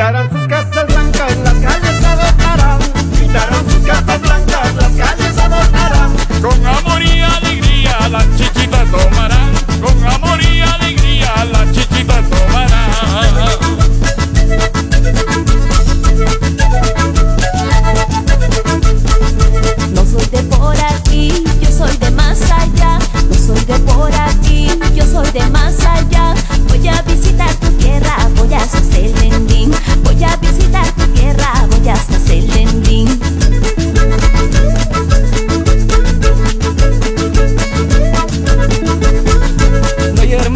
Tarantino.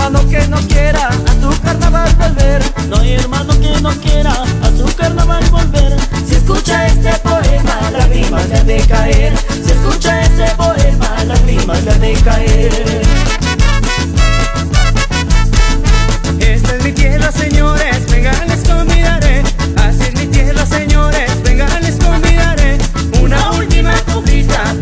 hermano que no quiera a tu carnaval volver. No hay hermano que no quiera a tu carnaval volver. Si escucha este poema, las rimas le de caer. Si escucha este poema, las rimas le de caer. Esta es mi tierra, señores, vengan les convidaré. Así es mi tierra, señores, vengan les convidaré. Una última cobrita